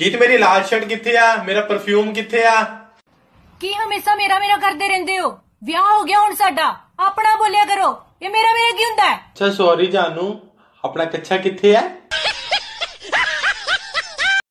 ਗੀਤ ਮੇਰੀ ਲਾਲ ਸ਼ਰਟ ਕਿੱਥੇ ਆ? ਮੇਰਾ ਪਰਫਿਊਮ ਕਿੱਥੇ ਆ? ਕੀ ਹਮੇਸ਼ਾ ਮੇਰਾ ਮੇਰਾ ਕਰਦੇ ਰਹਿੰਦੇ ਹੋ? ਵਿਆਹ ਹੋ ਗਿਆ ਹੁਣ ਸਾਡਾ। ਆਪਣਾ ਬੋਲਿਆ ਕਰੋ। ਇਹ ਮੇਰਾ ਮੇਰਾ ਕੀ ਹੁੰਦਾ ਹੈ? ਅੱਛਾ ਸੌਰੀ ਜਾਨੂ। ਆਪਣਾ ਕੱਛਾ ਕਿੱਥੇ ਆ